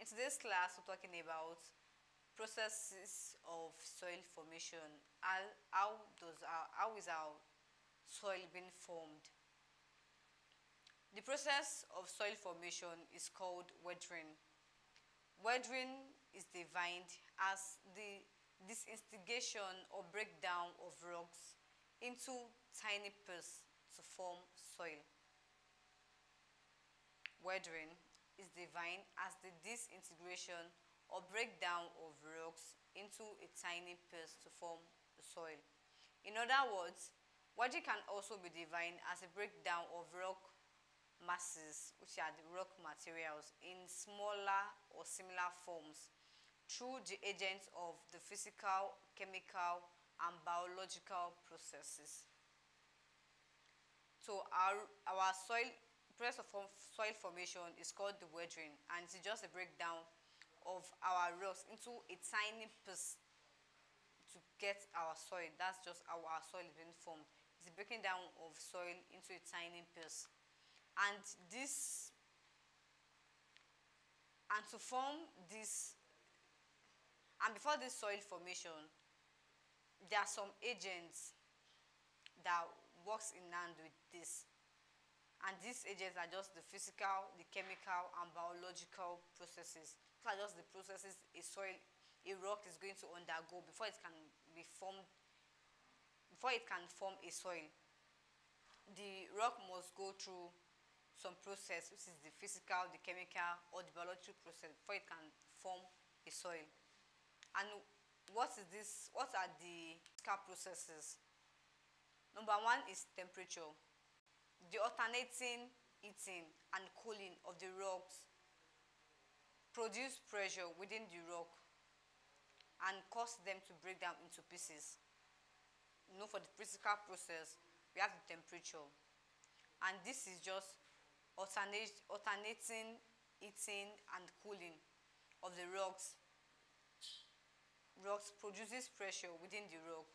In today's class, we're talking about processes of soil formation. How, does our, how is our soil being formed? The process of soil formation is called weathering. Weathering is defined as the disinstigation or breakdown of rocks into tiny pieces to form soil. Weathering is defined as the disintegration or breakdown of rocks into a tiny piece to form the soil. In other words, weathering can also be defined as a breakdown of rock masses, which are the rock materials, in smaller or similar forms through the agents of the physical, chemical, and biological processes. So our, our soil, process of soil formation is called the weathering and it's just a breakdown of our rocks into a tiny piece to get our soil. That's just how our soil is being formed. It's a breaking down of soil into a tiny piece. And this, and to form this, and before this soil formation, there are some agents that works in hand with this. And these agents are just the physical, the chemical, and biological processes. These are just the processes a soil, a rock is going to undergo before it can be formed, before it can form a soil. The rock must go through some process, which is the physical, the chemical, or the biological process before it can form a soil. And what is this? What are the physical processes? Number one is temperature. The alternating heating and cooling of the rocks produce pressure within the rock and cause them to break down into pieces. You know, for the physical process, we have the temperature. And this is just alternating heating and cooling of the rocks. Rocks produces pressure within the rock.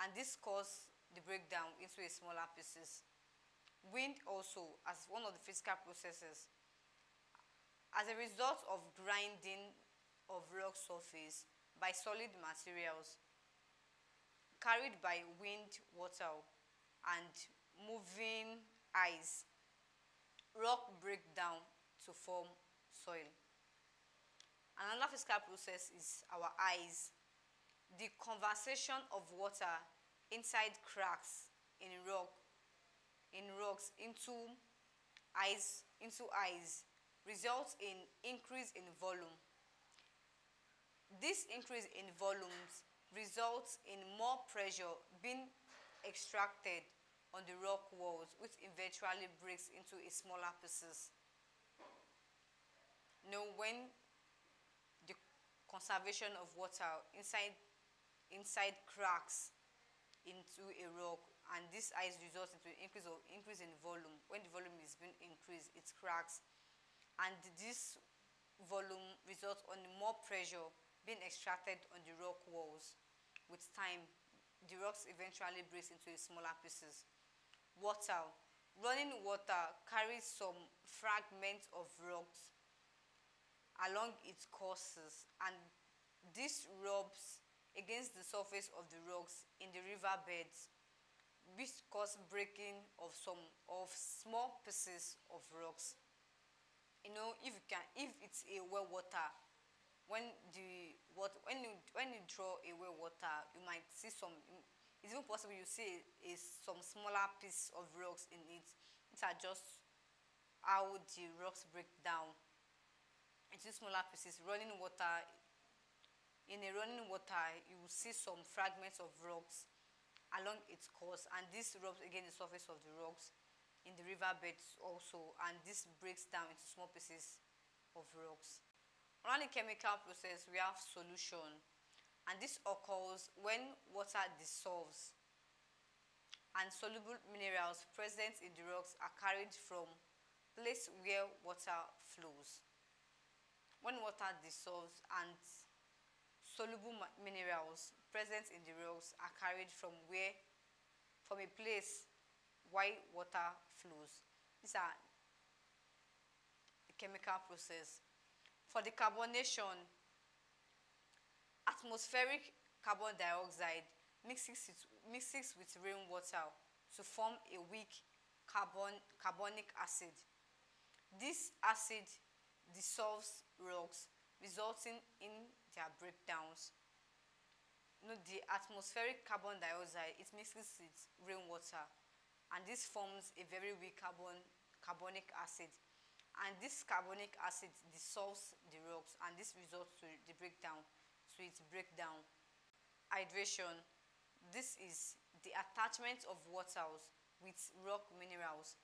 And this causes the breakdown into a smaller pieces. Wind also, as one of the physical processes, as a result of grinding of rock surface by solid materials carried by wind, water, and moving ice, rock break down to form soil. Another physical process is our eyes. The conversation of water inside cracks in rock in rocks into ice into ice results in increase in volume. This increase in volumes results in more pressure being extracted on the rock walls which eventually breaks into a smaller pieces. Now when the conservation of water inside inside cracks into a rock and this ice results into increase of increase in volume. When the volume is being increased it cracks. And this volume results on more pressure being extracted on the rock walls. With time the rocks eventually breaks into smaller pieces. Water running water carries some fragments of rocks along its courses. And this rubs against the surface of the rocks in the river beds which cause breaking of some of small pieces of rocks. You know if you can if it's a well water when the what when you when you draw a well water you might see some it's even possible you see is some smaller piece of rocks in it. Are just how the rocks break down. Into smaller pieces running water. In a running water, you will see some fragments of rocks along its course, and this rubs against the surface of the rocks in the river beds also, and this breaks down into small pieces of rocks. The chemical process, we have solution, and this occurs when water dissolves and soluble minerals present in the rocks are carried from place where water flows. When water dissolves and soluble minerals present in the rocks are carried from where, from a place where water flows. These are the chemical process. For the carbonation, atmospheric carbon dioxide mixes, mixes with rainwater to form a weak carbon, carbonic acid. This acid dissolves rocks, resulting in their breakdowns. You know, the atmospheric carbon dioxide, it mixes with rainwater, and this forms a very weak carbon, carbonic acid and this carbonic acid dissolves the rocks and this results to the breakdown to its breakdown hydration this is the attachment of waters with rock minerals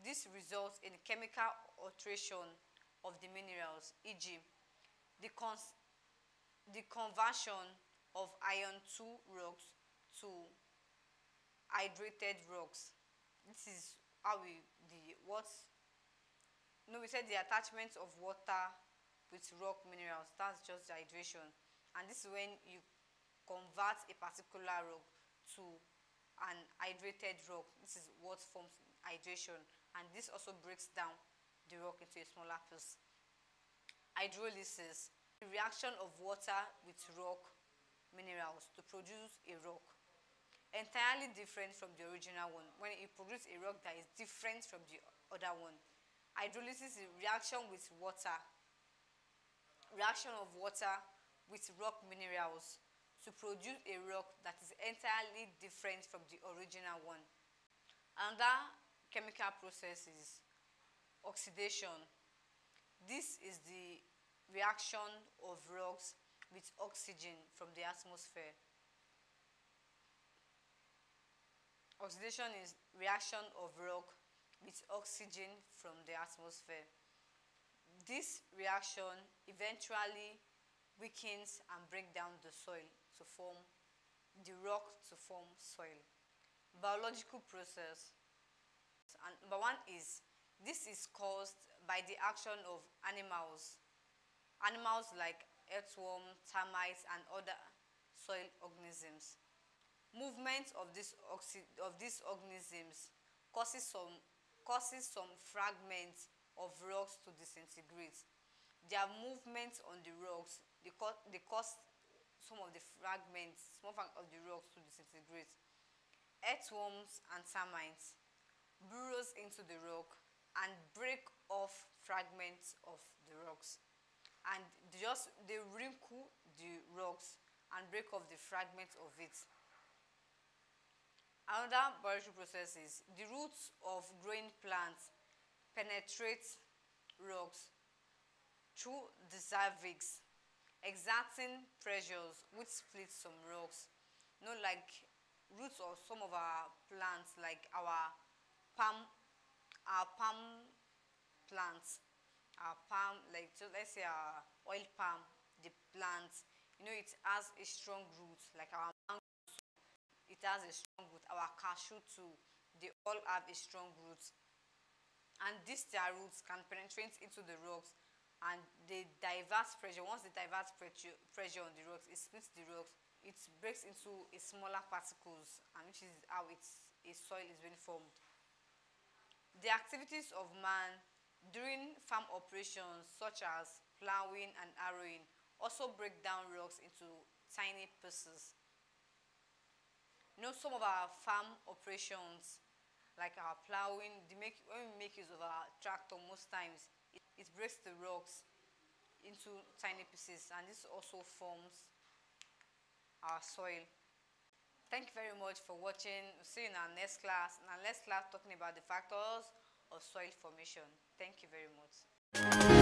this results in chemical alteration of the minerals e.g. the cons the conversion of iron 2 rocks to hydrated rocks this is how we the what no, we said the attachment of water with rock minerals. That's just the hydration. And this is when you convert a particular rock to an hydrated rock. This is what forms hydration. And this also breaks down the rock into a smaller piece. Hydrolysis, the reaction of water with rock minerals to produce a rock. Entirely different from the original one. When you produce a rock that is different from the other one. Hydrolysis is reaction with water, reaction of water with rock minerals to produce a rock that is entirely different from the original one. Another chemical process is oxidation. This is the reaction of rocks with oxygen from the atmosphere. Oxidation is reaction of rock with oxygen from the atmosphere. This reaction eventually weakens and breaks down the soil to form the rock to form soil. Biological process. And number one is this is caused by the action of animals. Animals like earthworm, termites, and other soil organisms. Movement of, this of these organisms causes some causes some fragments of rocks to disintegrate. Their movements on the rocks, they, co they cause some of the fragments, small of the rocks to disintegrate. Earthworms and termites burrows into the rock and break off fragments of the rocks. And just they wrinkle the rocks and break off the fragments of it Another biological process is the roots of growing plants penetrate rocks through the cervix, exerting pressures which split some rocks. You know, like roots of some of our plants, like our palm, our palm plants, our palm, like so let's say our oil palm, the plant, you know, it has a strong root, like our mango, it has a strong root. Our cashew too, they all have a strong root. And these their roots can penetrate into the rocks and they diverse pressure. Once they diverse pressure, pressure on the rocks, it splits the rocks. It breaks into a smaller particles and which is how it's, a soil is being formed. The activities of man during farm operations such as plowing and harrowing also break down rocks into tiny pieces you know, some of our farm operations, like our plowing, make, when we make use of our tractor, most times it, it breaks the rocks into tiny pieces, and this also forms our soil. Thank you very much for watching. We'll see you in our next class. In our next class, talking about the factors of soil formation. Thank you very much.